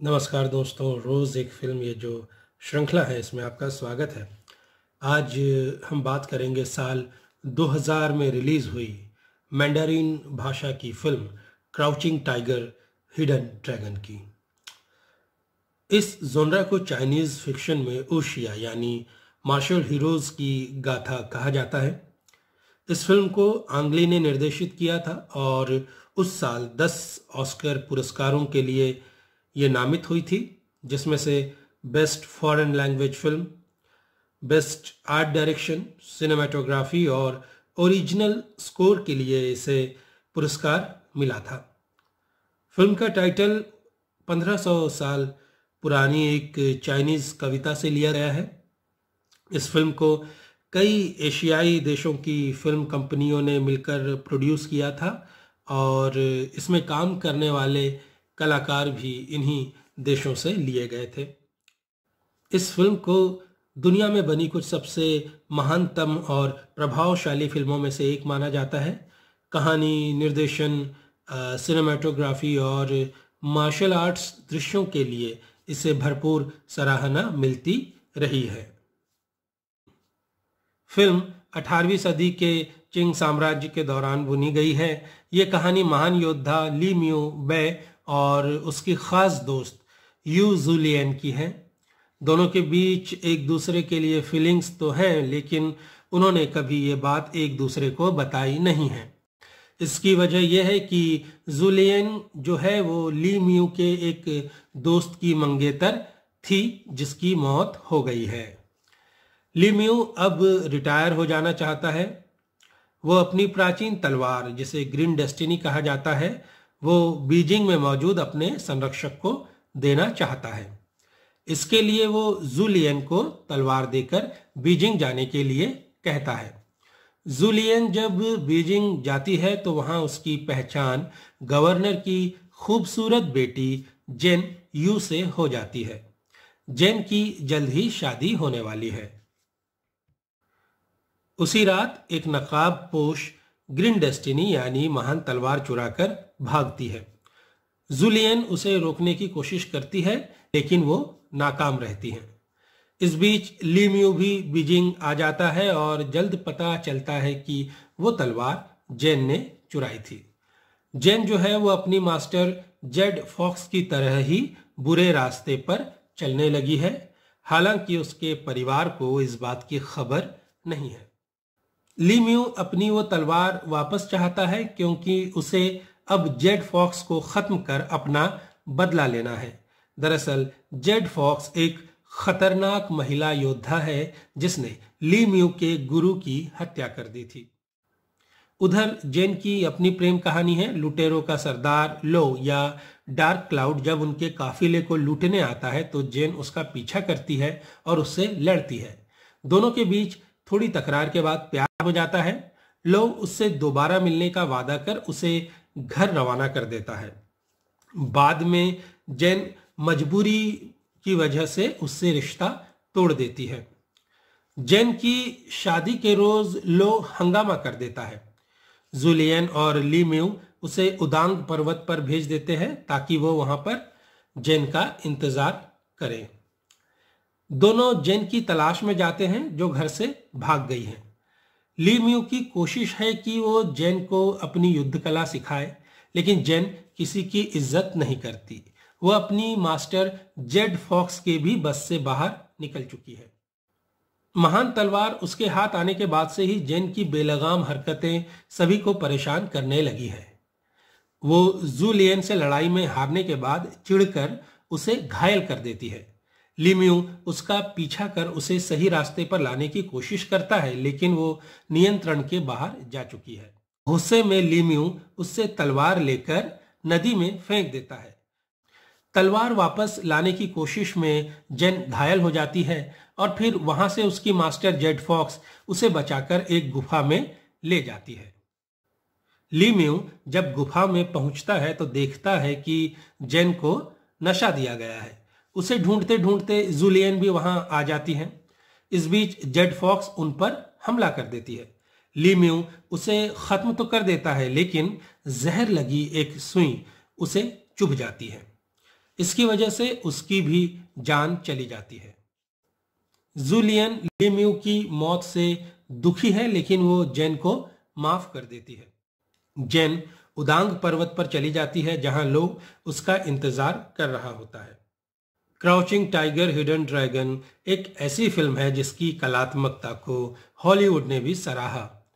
नमस्कार दोस्तों, रोज़ एक फ़िल्म ये जो श्रृंखला है, इसमें आपका स्वागत है। आज हम बात करेंगे साल 2000 में रिलीज़ हुई मैंडरीन भाषा की film crouching tiger, hidden dragon की। इस जोनरा को चाइनीज़ फिक्शन में ओशिया यानी मार्शल हीरोज़ की गाथा कहा जाता है। इस फ़िल्म को आंगली ने निर्देशित किया था और उस साल 10 ऑस्कर पुरस्कारों के लिए ये नामित हुई थी, जिसमें से best foreign language film best art direction cinematography और ओरिजिनल स्कोर के लिए इसे पुरस्कार मिला था। फ़िल्म का टाइटल 1500 साल पुरानी एक चाइनीज़ कविता से लिया गया है। इस फ़िल्म को कई एशियाई देशों की फ़िल्म कंपनियों ने मिलकर प्रोड्यूस किया था और इसमें काम करने वाले कलाकार भी इन्हीं देशों से लिए गए थे। इस फ़िल्म को दुनिया में बनी कुछ सबसे महानतम और प्रभावशाली फ़िल्मों में से एक माना जाता है। कहानी, निर्देशन सिनेमाटोग्राफी और मार्शल आर्ट्स दृश्यों के लिए इसे भरपूर सराहना मिलती रही है। फ़िल्म 18वीं सदी के चिंग साम्राज्य के दौरान बुनी गई है। ये कहानी महान योद्धा ली म्यू बै और उसकी खास दोस्त यू जूलियन की है। दोनों के बीच एक दूसरे के लिए फीलिंग्स तो हैं, लेकिन उन्होंने कभी ये बात एक दूसरे को बताई नहीं है। इसकी वजह यह है कि जूलियन जो है वो ली म्यू के एक दोस्त की मंगेतर थी, जिसकी मौत हो गई है। ली म्यू अब रिटायर हो जाना चाहता है। वो अपनी प्राचीन तलवार, जिसे ग्रीन डेस्टिनी कहा जाता है वो बीजिंग में मौजूद अपने संरक्षक को देना चाहता है। इसके लिए वो जूलियन को तलवार देकर बीजिंग जाने के लिए कहता है। जूलियन जब बीजिंग जाती है तो वहाँ उसकी पहचान गवर्नर की खूबसूरत बेटी जेन यू से हो जाती है। जेन की जल्द ही शादी होने वाली है। उसी रात एक नकाब पोश ग्रीन डेस्टिनी यानी महान तलवार चुराकर भागती है। जुलियन उसे रोकने की कोशिश करती है, लेकिन वो नाकाम रहती है। इस बीच लीम्यू भी बीजिंग आ जाता है और जल्द पता चलता है कि वो तलवार जैन ने चुराई थी। जैन जो है, वो अपनी मास्टर जेड फॉक्स की तरह ही बुरे रास्ते पर चलने लगी है। हालाँकि उसके परिवार को इस बात की खबर नहीं है। लीम्यू अपनी वो तलवार वापस चाहता है क्योंकि उसे अब जेड फॉक्स को खत्म कर अपना बदला लेना है। दरअसल, जेड फॉक्स एक खतरनाक महिला योद्धा है जिसने ली म्यू के गुरु की हत्या कर दी थी। उधर, जेन की अपनी प्रेम कहानी है, लुटेरों का सरदार लो या डार्क क्लाउड जब उनके काफिले को लूटने आता है तो जेन उसका पीछा करती है और उससे लड़ती है। दोनों के बीच थोड़ी तकरार के बाद प्यार हो जाता है। लो उससे दोबारा मिलने का वादा कर उसे घर रवाना कर देता है। बाद में जैन मजबूरी की वजह से उससे रिश्ता तोड़ देती है। जैन की शादी के रोज लो हंगामा कर देता है। जुलियन और ली म्यू उसे उदांग पर्वत पर भेज देते हैं ताकि वो वहाँ पर जैन का इंतज़ार करें। दोनों जैन की तलाश में जाते हैं, जो घर से भाग गई हैं। ली म्यू की कोशिश है कि वो जैन को अपनी युद्ध कला सिखाए, लेकिन जैन किसी की इज़्ज़त नहीं करती। वो अपनी मास्टर जेड फॉक्स के भी बस से बाहर निकल चुकी है। महान तलवार उसके हाथ आने के बाद से ही जैन की बेलगाम हरकतें सभी को परेशान करने लगी है। वो जूलियन से लड़ाई में हारने के बाद चिढ़कर उसे घायल कर देती है। लिम्यू उसका पीछा कर उसे सही रास्ते पर लाने की कोशिश करता है, लेकिन वो नियंत्रण के बाहर जा चुकी है। गुस्से में लिम्यू उससे तलवार लेकर नदी में फेंक देता है। तलवार वापस लाने की कोशिश में जेन घायल हो जाती है और फिर वहाँ से उसकी मास्टर जेड फॉक्स उसे बचाकर एक गुफा में ले जाती है। लिम्यू जब गुफा में पहुँचता है तो देखता है कि जेन को नशा दिया गया है। उसे ढूंढते ढूंढते जूलियन भी वहाँ आ जाती हैं। इस बीच जेड फॉक्स उन पर हमला कर देती है। लीम्यू उसे खत्म तो कर देता है, लेकिन जहर लगी एक सुई उसे चुभ जाती है। इसकी वजह से उसकी भी जान चली जाती है। जूलियन लिम्यू की मौत से दुखी है, लेकिन वो जेन को माफ़ कर देती है। जेन उदांग पर्वत पर चली जाती है, जहाँ लोग उसका इंतज़ार कर रहा होता है। क्राउचिंग टाइगर हिडन ड्रैगन एक ऐसी फ़िल्म है जिसकी कलात्मकता को हॉलीवुड ने भी सराहा।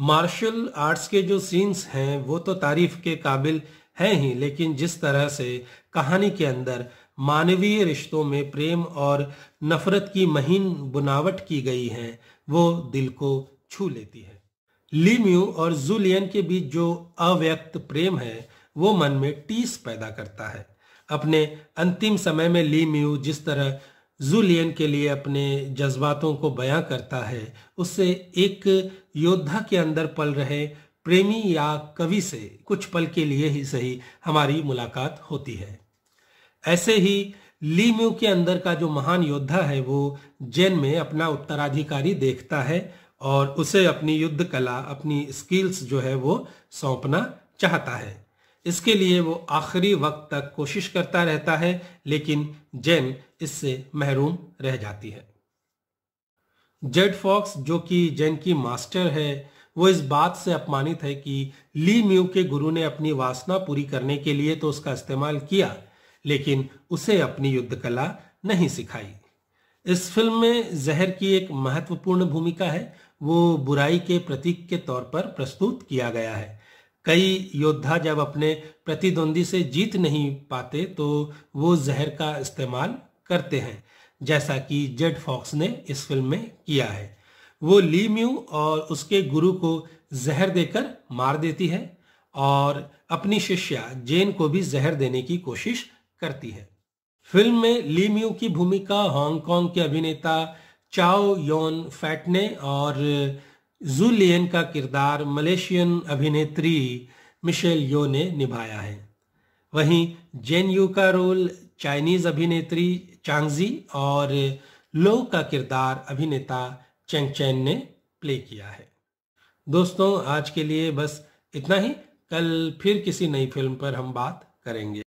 मार्शल आर्ट्स के जो सीन्स हैं, वो तो तारीफ़ के काबिल हैं ही, लेकिन जिस तरह से कहानी के अंदर मानवीय रिश्तों में प्रेम और नफरत की महीन बुनावट की गई है, वो दिल को छू लेती है। लीम्यू और जूलियन के बीच जो अव्यक्त प्रेम है, वो मन में टीस पैदा करता है। अपने अंतिम समय में लीम्यू जिस तरह जूलियन के लिए अपने जज्बातों को बयां करता है, उससे एक योद्धा के अंदर पल रहे प्रेमी या कवि से कुछ पल के लिए ही सही हमारी मुलाकात होती है। ऐसे ही ली लीम्यू के अंदर का जो महान योद्धा है, वो जेन में अपना उत्तराधिकारी देखता है और उसे अपनी युद्ध कला अपनी स्किल्स जो है वो सौंपना चाहता है। इसके लिए वो आखिरी वक्त तक कोशिश करता रहता है, लेकिन जेन इससे महरूम रह जाती है। जेड फॉक्स, जो कि जेन की मास्टर है, वो इस बात से अपमानित है कि ली म्यू के गुरु ने अपनी वासना पूरी करने के लिए तो उसका इस्तेमाल किया, लेकिन उसे अपनी युद्ध कला नहीं सिखाई। इस फ़िल्म में जहर की एक महत्वपूर्ण भूमिका है, वो बुराई के प्रतीक के तौर पर प्रस्तुत किया गया है। कई योद्धा जब अपने प्रतिद्वंदी से जीत नहीं पाते तो वो जहर का इस्तेमाल करते हैं, जैसा कि जेड फॉक्स ने इस फ़िल्म में किया है। वो ली म्यू और उसके गुरु को जहर देकर मार देती है और अपनी शिष्या जेन को भी जहर देने की कोशिश करती है। फ़िल्म में ली म्यू की भूमिका हांगकांग के अभिनेता चाओ योन फैटने और जूलियन का किरदार मलेशियन अभिनेत्री मिशेल यो ने निभाया है। वहीं जेन यू का रोल चाइनीज़ अभिनेत्री चांगजी और लो का किरदार अभिनेता चेंग चैन ने प्ले किया है। दोस्तों, आज के लिए बस इतना ही। कल फिर किसी नई फ़िल्म पर हम बात करेंगे।